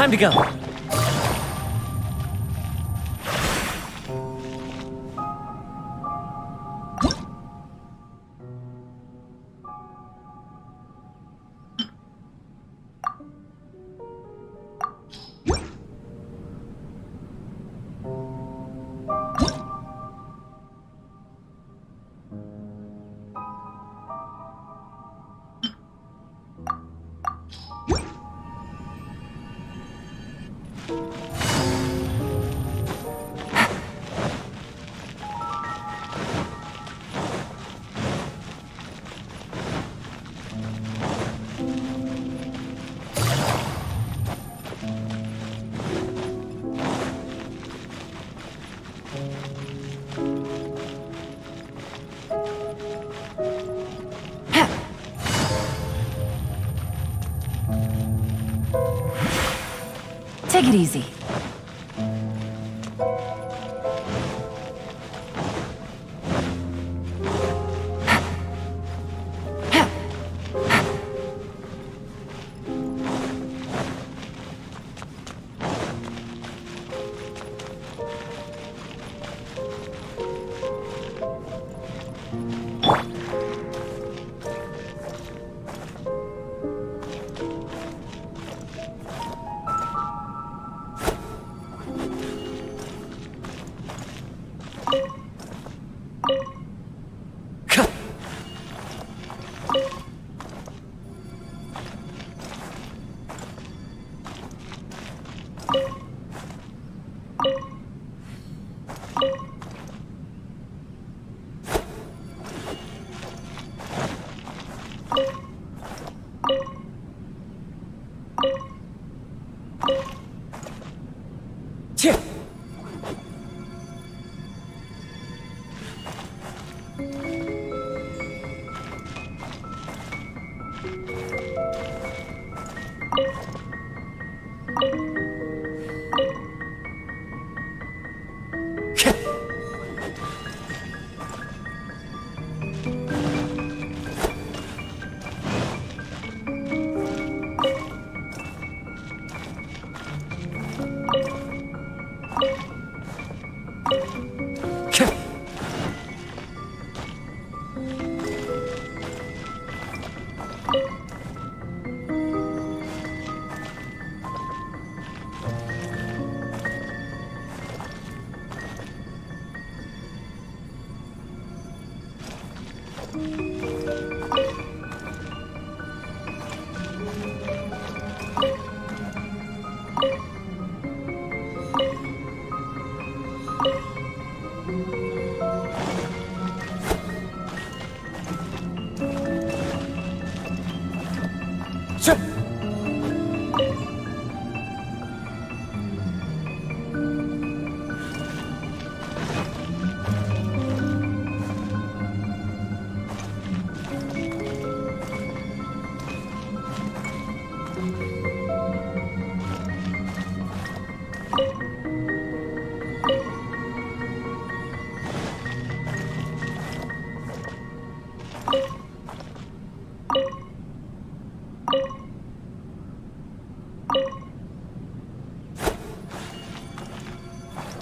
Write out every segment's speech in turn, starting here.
Time to go. Take it easy. 切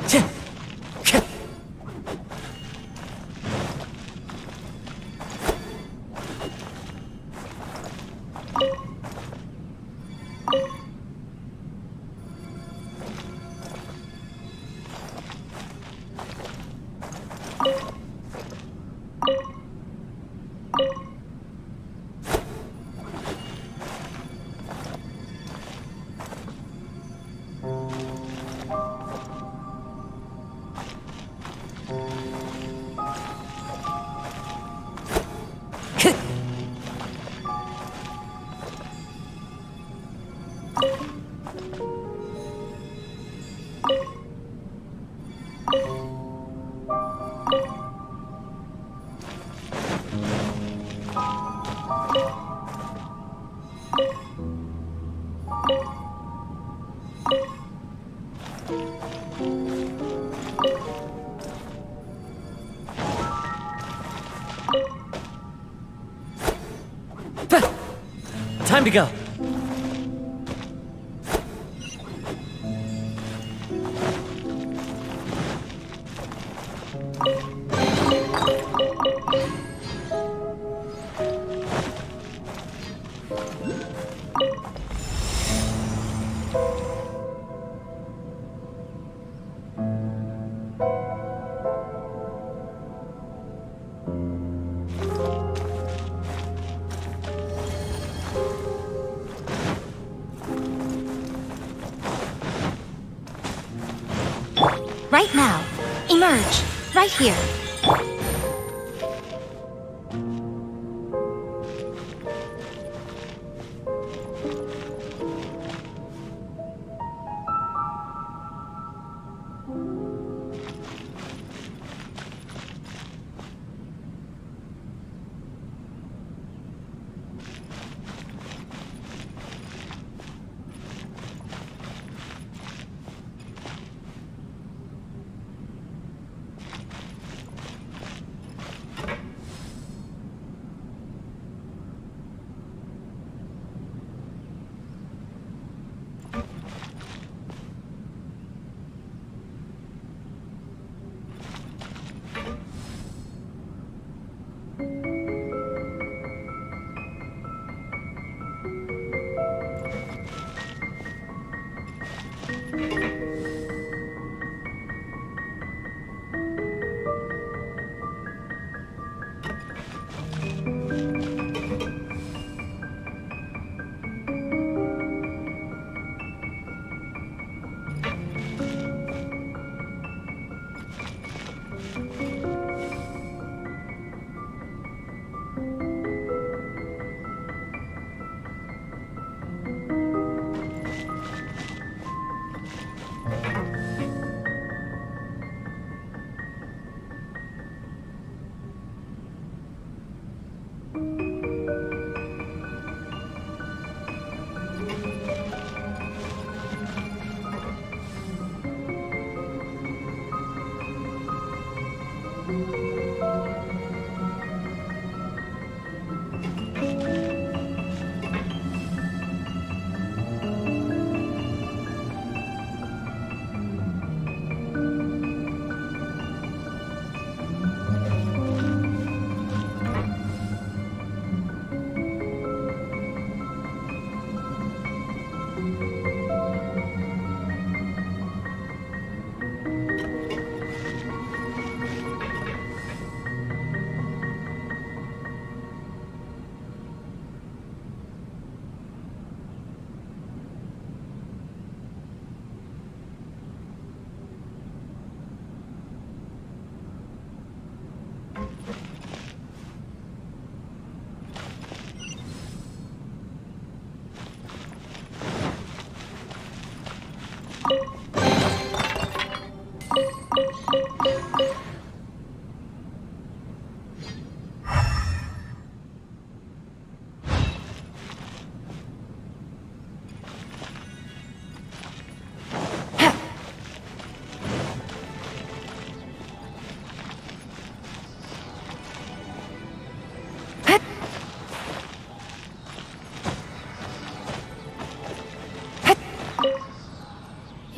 切 Time Right here.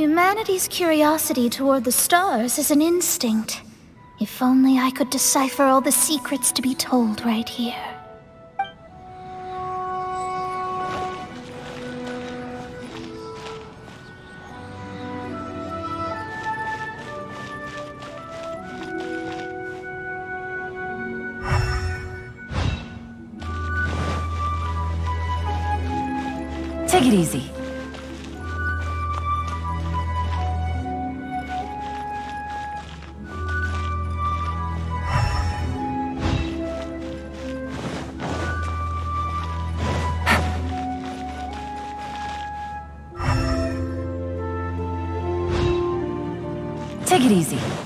Humanity's curiosity toward the stars is an instinct. If only I could decipher all the secrets to be told right here. Take it easy.